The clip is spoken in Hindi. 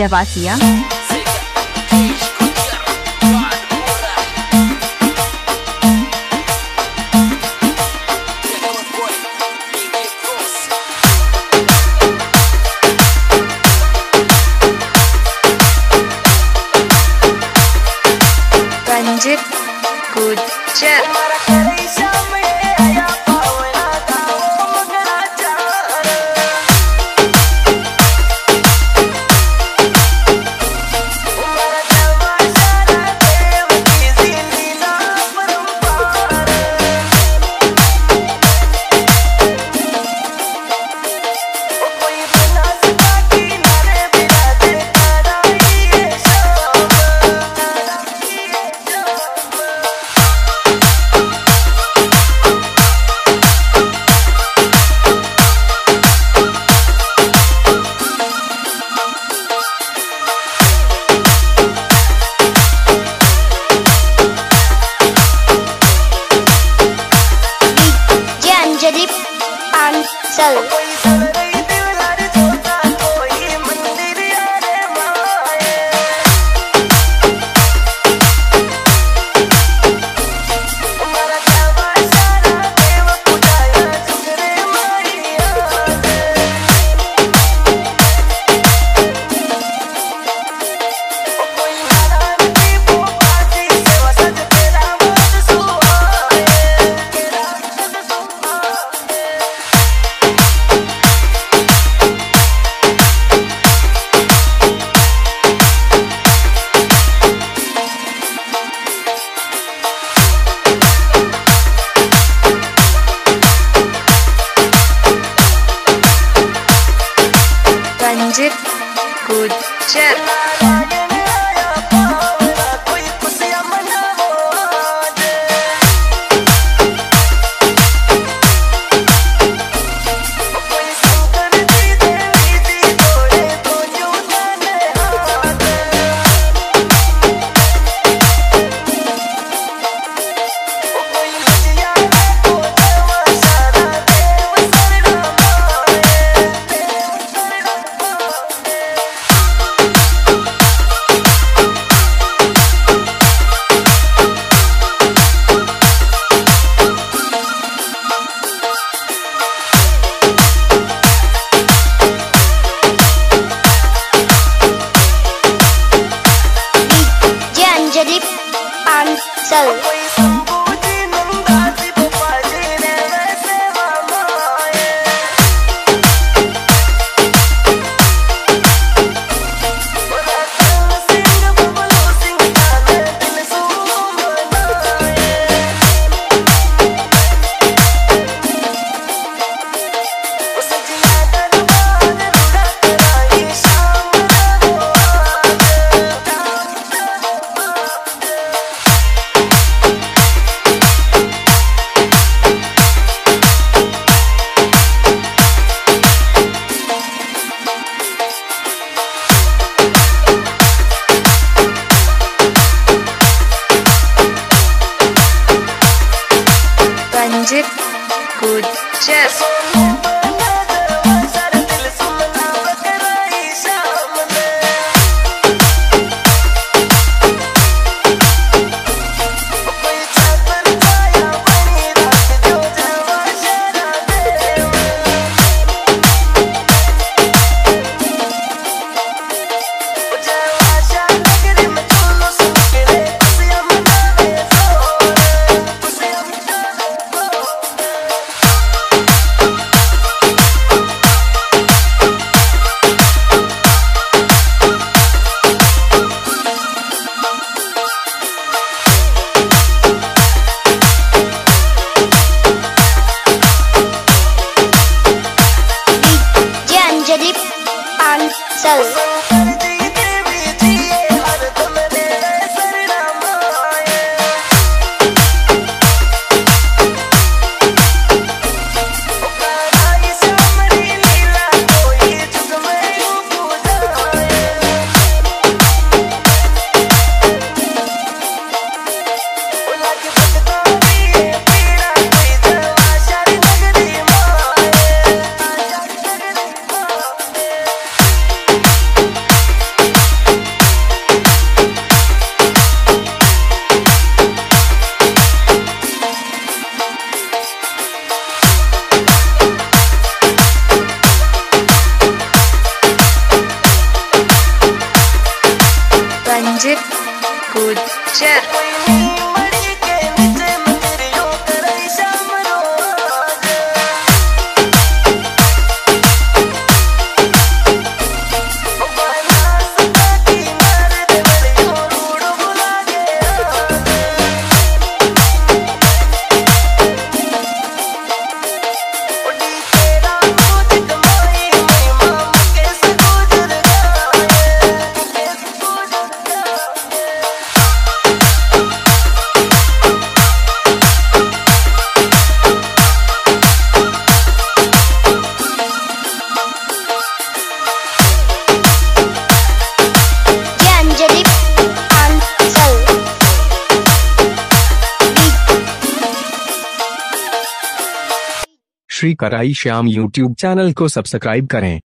Devasiya. 他们 Ranjit Gujjar Wait. Yes. on soul. Good job. Shri कराई श्याम यूट्यूब चैनल को सब्सक्राइब करें।